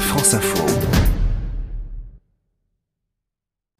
France Info.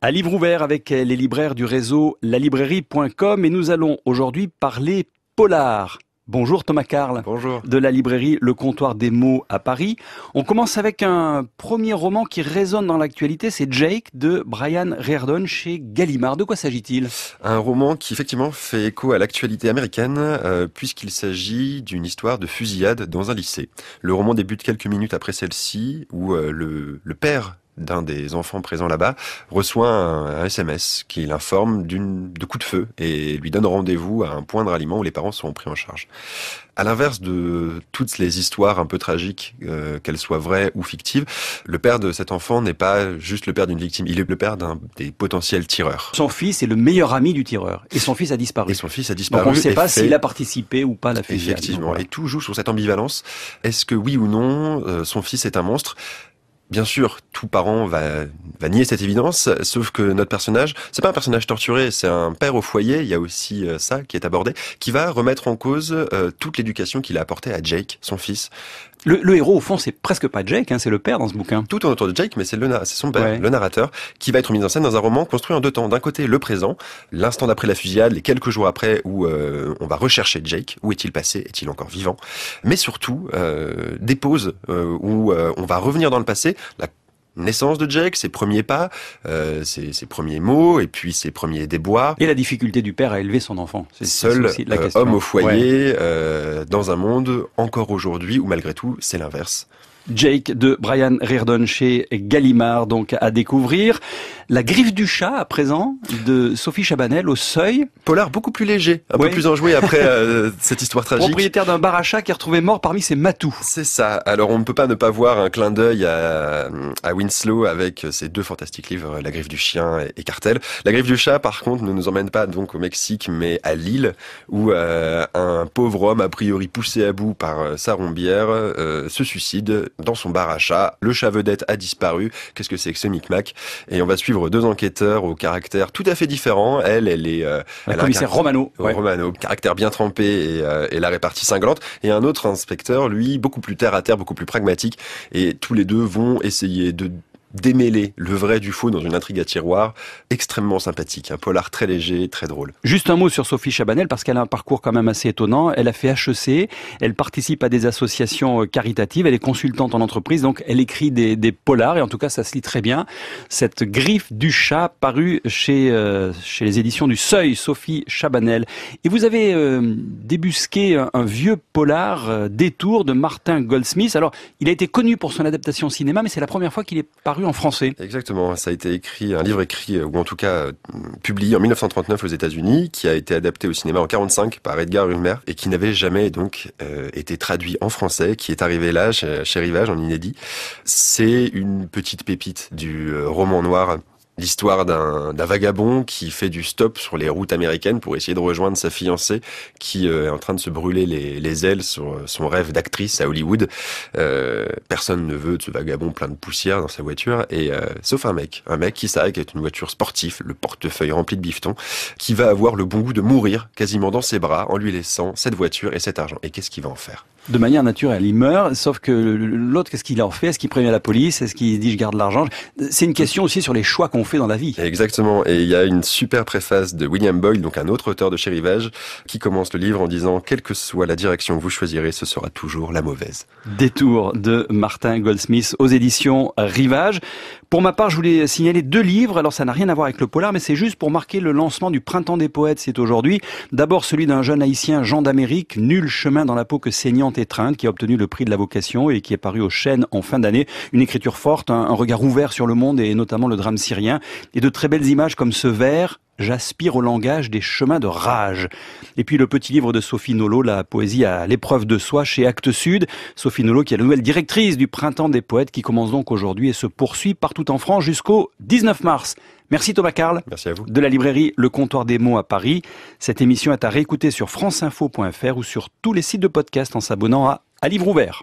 À livre ouvert avec les libraires du réseau lalibrairie.com et nous allons aujourd'hui parler polar. Bonjour Thomas Carl. Bonjour. De la librairie Le Comptoir des mots à Paris. On commence avec un premier roman qui résonne dans l'actualité, c'est Jake de Brian Reardon chez Gallimard. De quoi s'agit-il? Un roman qui effectivement fait écho à l'actualité américaine euh, puisqu'il s'agit d'une histoire de fusillade dans un lycée. Le roman débute quelques minutes après celle-ci où euh, le, le père d'un des enfants présents là-bas reçoit un, SMS qui l'informe d'une de coup de feu et lui donne rendez-vous à un point de ralliement où les parents seront pris en charge. À l'inverse de toutes les histoires un peu tragiques, euh, qu'elles soient vraies ou fictives, le père de cet enfant n'est pas juste le père d'une victime, il est le père d'un des potentiels tireurs. Son fils est le meilleur ami du tireur et son fils a disparu. Et son fils a disparu. Donc on ne sait pas s'il a participé ou pas à la fusillade. Effectivement. Et tout joue sur cette ambivalence. Est-ce que oui ou non, euh, son fils est un monstre? Bien sûr, tout parent va, va nier cette évidence, sauf que notre personnage, c'est pas un personnage torturé, c'est un père au foyer, il y a aussi euh, ça qui est abordé, qui va remettre en cause euh, toute l'éducation qu'il a apportée à Jake, son fils. Le, le, héros, au fond, c'est presque pas Jake, hein, c'est le père dans ce bouquin. Tout en autour de Jake, mais c'est le c'est son père, ouais. le narrateur, qui va être mis en scène dans un roman construit en deux temps. D'un côté, le présent, l'instant d'après la fusillade, les quelques jours après où euh, on va rechercher Jake, où est-il passé, est-il encore vivant, mais surtout euh, des pauses euh, où on va revenir dans le passé, la naissance de Jake, ses premiers pas, euh, ses, ses, premiers mots, et puis ses premiers déboires. Et la difficulté du père à élever son enfant. C'est seul aussi la question. homme au foyer, ouais. euh, dans un monde encore aujourd'hui où malgré tout c'est l'inverse. Jake de Brian Reardon chez Gallimard, donc à découvrir. La griffe du chat, à présent, de Sophie Chabanel au seuil. Polar beaucoup plus léger, un peu plus enjoué après euh, cette histoire tragique. Propriétaire d'un bar à chat qui est retrouvé mort parmi ses matous. C'est ça. Alors on ne peut pas ne pas voir un clin d'œil à, à, Winslow avec ces deux fantastiques livres, La griffe du chien et, et, Cartel. La griffe du chat, par contre, ne nous emmène pas donc au Mexique, mais à Lille, où euh, un pauvre homme, a priori poussé à bout par euh, sa rombière, se suicide dans son bar à chat. Le chat vedette a disparu. Qu'est-ce que c'est que ce micmac? Et on va suivre deux enquêteurs au caractère tout à fait différent. Elle, elle est... Euh, elle commissaire Romano. Ouais. Romano, caractère bien trempé et, euh, et, la répartie cinglante. Et un autre inspecteur, lui, beaucoup plus terre à terre, beaucoup plus pragmatique. Et tous les deux vont essayer de démêler le vrai du faux dans une intrigue à tiroir extrêmement sympathique, un polar très léger, très drôle. Juste un mot sur Sophie Chabanel parce qu'elle a un parcours quand même assez étonnant. Elle a fait HEC, elle participe à des associations caritatives, elle est consultante en entreprise, donc elle écrit des, polars et en tout cas ça se lit très bien. Cette griffe du chat parue chez euh, chez les éditions du Seuil, Sophie Chabanel. Et vous avez euh, débusqué un, vieux polar euh, Détour de Martin Goldsmith. Alors il a été connu pour son adaptation cinéma, mais c'est la première fois qu'il est paru en français. Exactement, ça a été écrit, un livre écrit, ou en tout cas publié en 1939 aux États-Unis, qui a été adapté au cinéma en 45 par Edgar Ulmer et qui n'avait jamais donc euh, été traduit en français, qui est arrivé là chez, chez Rivage en inédit. C'est une petite pépite du euh, roman noir l'histoire d'un vagabond qui fait du stop sur les routes américaines pour essayer de rejoindre sa fiancée qui euh, est en train de se brûler les, les ailes sur son rêve d'actrice à Hollywood. Euh, personne ne veut de ce vagabond plein de poussière dans sa voiture, et euh, sauf un mec, un mec qui s'arrête avec une voiture sportive, le portefeuille rempli de bifetons, qui va avoir le bon goût de mourir quasiment dans ses bras en lui laissant cette voiture et cet argent. Et qu'est-ce qu'il va en faire? De manière naturelle. Il meurt, sauf que l'autre, qu'est-ce qu'il en fait? Est-ce qu'il prévient la police? Est-ce qu'il dit je garde l'argent? C'est une question aussi sur les choix qu'on fait dans la vie. Exactement. Et il y a une super préface de William Boyle, donc un autre auteur de chez Rivage, qui commence le livre en disant quelle que soit la direction que vous choisirez, ce sera toujours la mauvaise. Détour de Martin Goldsmith aux éditions Rivage. Pour ma part, je voulais signaler deux livres. Alors ça n'a rien à voir avec le polar, mais c'est juste pour marquer le lancement du Printemps des poètes. C'est aujourd'hui. D'abord celui d'un jeune haïtien, Jean d'Amérique, nul chemin dans la peau que saignante étreinte, qui a obtenu le prix de la vocation et qui est paru aux chaînes en fin d'année. Une écriture forte, un, regard ouvert sur le monde et notamment le drame syrien. Et de très belles images comme ce vers J'aspire au langage des chemins de rage. Et puis le petit livre de Sophie Nolot, la poésie à l'épreuve de soi chez Actes Sud. Sophie Nolot qui est la nouvelle directrice du Printemps des Poètes qui commence donc aujourd'hui et se poursuit partout en France jusqu'au 19 mars. Merci Thomas Carl. Merci à vous. De la librairie Le Comptoir des mots à Paris. Cette émission est à réécouter sur franceinfo.fr ou sur tous les sites de podcast en s'abonnant à À Livre Ouvert.